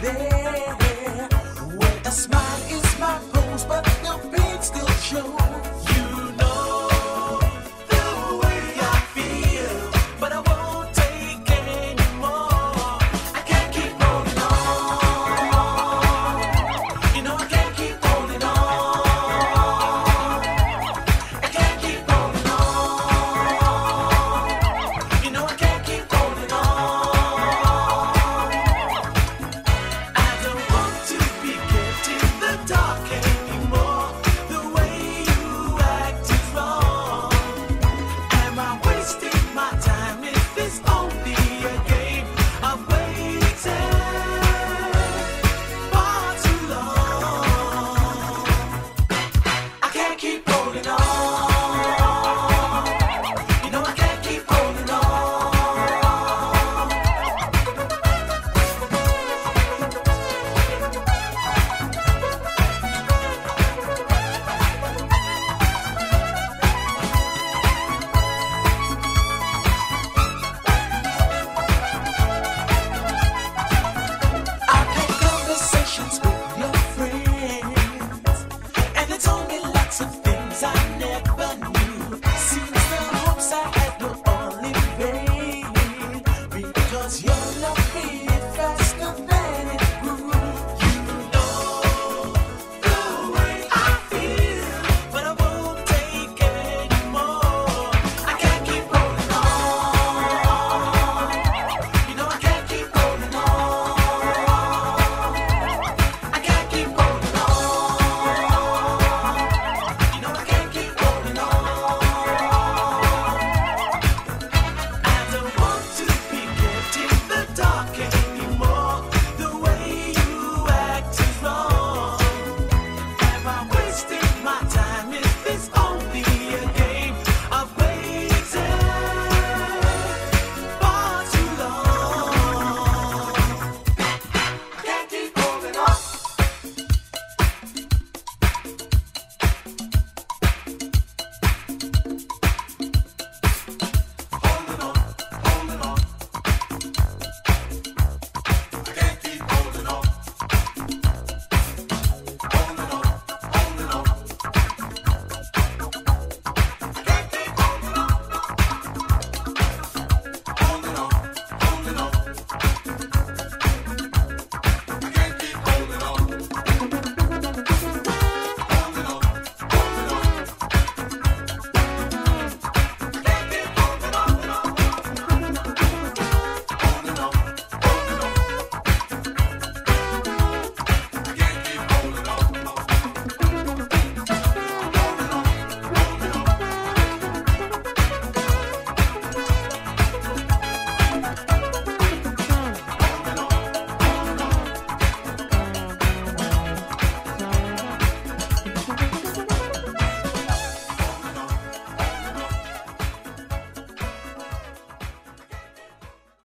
there.